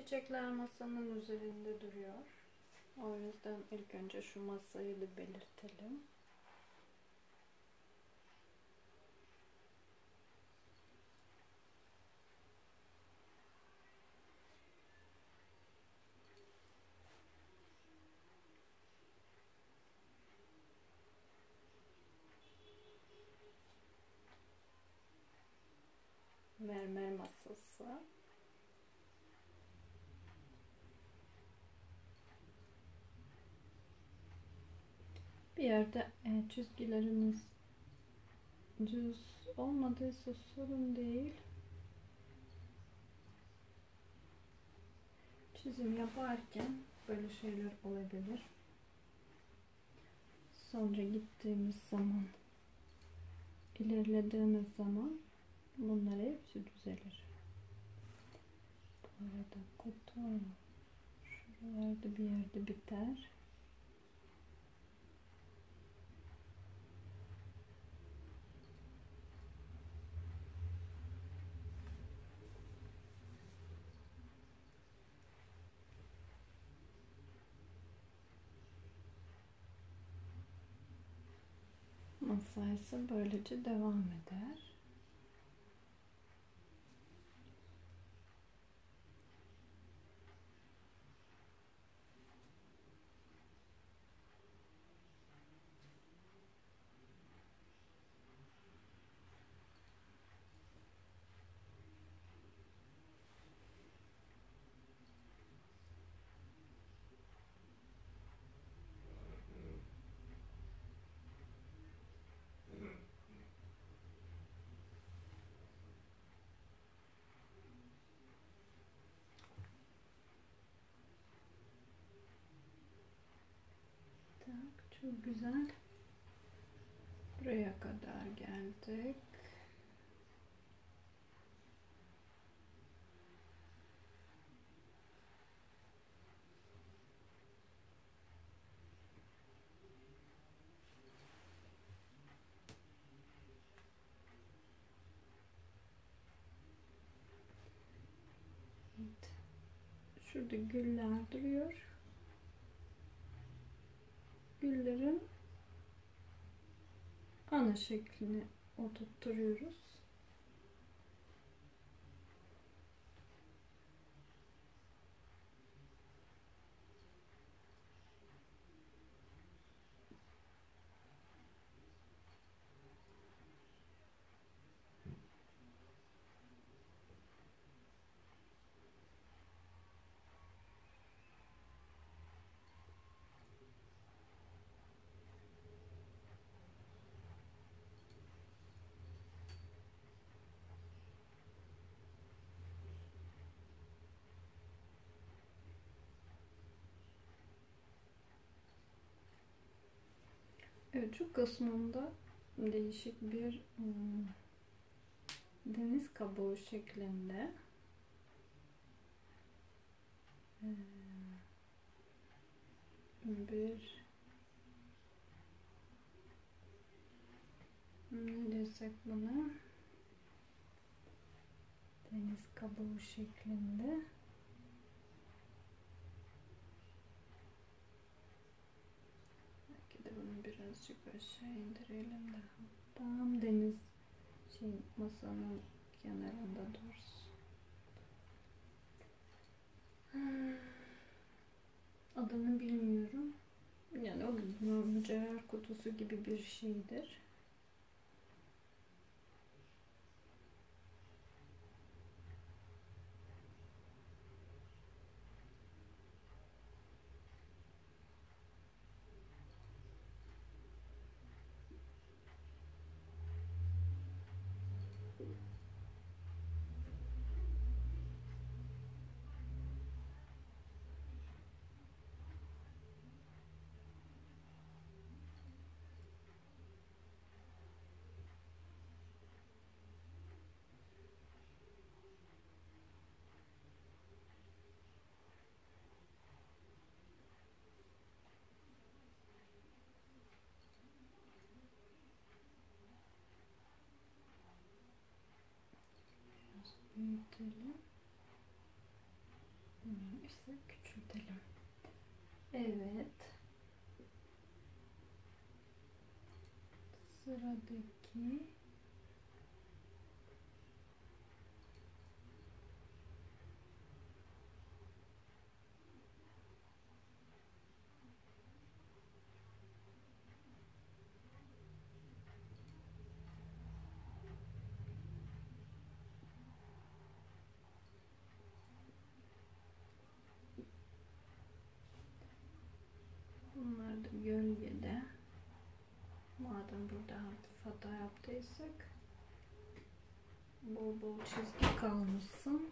Çiçekler masanın üzerinde duruyor. O yüzden ilk önce şu masayı da belirtelim. mermer masası. Bir yerde e, çizgileriniz düz olmadıysa sorun değil. Çizim yaparken böyle şeyler olabilir. Sonra gittiğimiz zaman ilerlediğimiz zaman bunlar hepsi düzelir. Bu arada kutu şuralarda bir yerde biter. Masaysa böylece devam eder. Çok güzel. Buraya kadar geldik. Şurada güller duruyor. Güllerin ana şeklini oturtturuyoruz. Şu kısmında değişik bir hmm, deniz kabuğu şeklinde ee, bir ne desek buna? Deniz kabuğu şeklinde belki de bunu birazcık aşağı indirelim de. Tam deniz şey masanın kenarında dursun. Adını bilmiyorum. Yani o mücevher kutusu gibi bir şeydir büyütelim. İşte küçültelim. Evet. Sıradaki Bunlar da gölgede. Madem burada hata yaptıysak bol bol çizgi kalmasın.